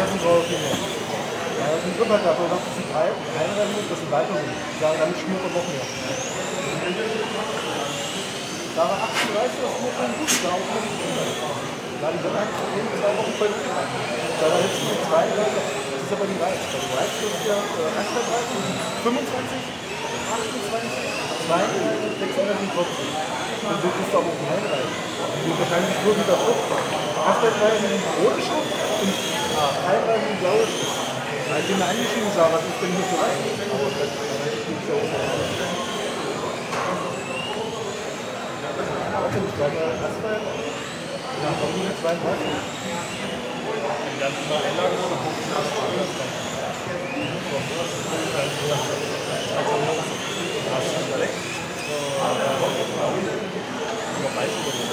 ist ein Golf mehr. Ja, das ist ein Gripper dafür, dass sie drei einrennen muss, dass weiter sind. Die sagen, damit schmiert er noch mehr. Da war 38, das muss man gut, da nicht. Ja, die sind eigentlich in zwei Wochen gut. Da war jetzt nur zwei, das ist aber die Reiz. Bei der Reiz ist ja äh, 25, 28, 32, 640. Und du bist auch auf dem Heimreich. Du wahrscheinlich nur wieder Druck. Astaltreise in rote Schrift und Heimreise in blaue Schrift. Als ich mir angeschrieben sah, was ist denn hier was? Ich glaube, Asphalt, ja, warum nur 32? Die weil ich das ab, das ist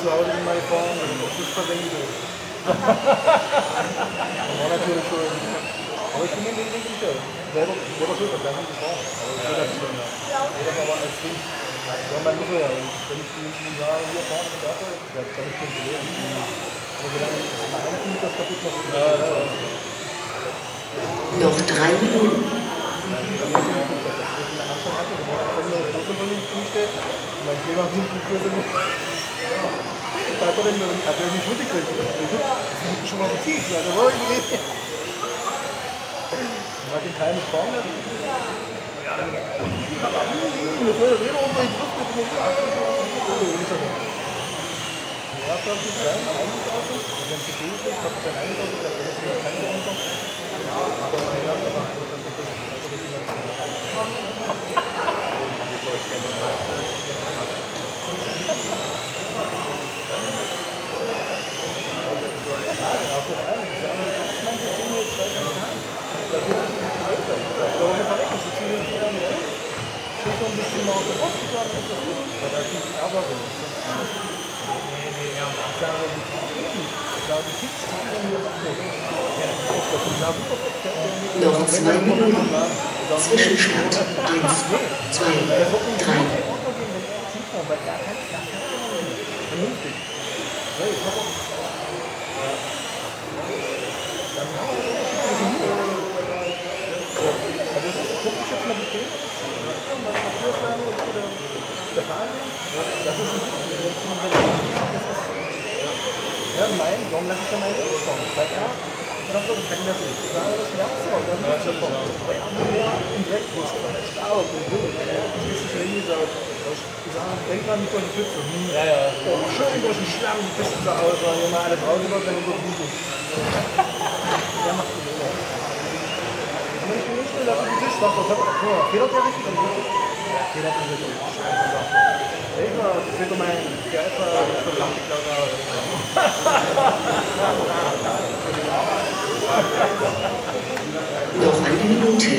zu Hause in meine Form, das ist verwendet. War natürlich schon. Aber ich bin mir nicht sicher. Selber, selber schuld, das ist nicht wahr. Aber ich will das schon. Das aber als Kind. Ja, man muss ja, wenn ich die Jahre hier fahren und dafür, dann kann ich schon gelesen. Aber solange ich das kaputt mache, ja, ja. Noch drei Minuten. Mein Thema sind die Kurse nicht. Da hat er nicht mitgekriegt. Das ist schon mal vertieft. Also, wo ich ihn keine. Ja, das soll ja jeder unter die Brust mit Ja, das ist sein Auto. Wenn es geht, ich habe sein eigenes Auto, da ist es kein Auto. Aber ja, Noch zwei Minuten. Zwischenstand 1, 2, 3. Ja, nein, warum da meine Ehe kommen? Sag ja, oder so, ich kann das nicht. Ich sage, das merkst du auch, das ist ja, und so, das ist so. Ich sage, denk mal nicht an die Pfütze. Ja, ja. Oh, schön durch den Schlamm, die Piste so aus, ihr mal alles rausgebracht, dann so gut ist. Der macht die Bilder. Ich bin nicht still, dass du die Tisch machst, das hat, guck mal, federt der richtig? Ja, federt der richtig. Ich war, das wird um mein Geifer, ich bin lang geklaut. Noch eine Minute.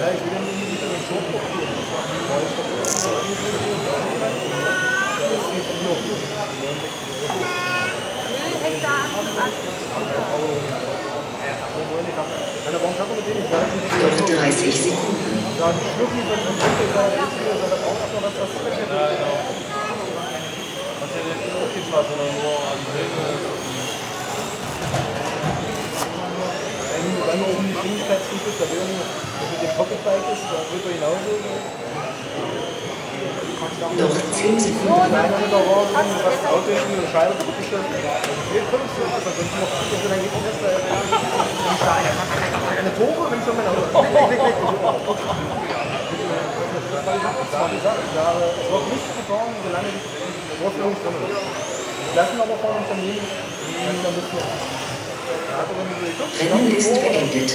Ja, ich will ja nicht mit dem Schop probieren. Meine Warum kann man mit denen nicht sagen? Noch 30 Sekunden. Ja, nicht wirklich, wenn man denkt, da ist hier, sondern auch erstmal was das ist. Ja, genau. Was ja nicht nur Kids war, sondern nur an Wenn wenn man oben die Geschwindigkeitsstufe ist, da das mit dem Pocketbike ist, da man genauso. Noch 10 Sekunden. Da was Auto ist, eine Scheibe kaputtgestellt. Hier es, das ist noch dass wir dann geht das, die Scheibe. Eine Tore, wenn ich schon mein Auto. Weg, weg, weg. Das es wird nicht gefahren, solange die Vorführung drin ist. Lassen aber wenn du dir guckst, Rennen ist beendet.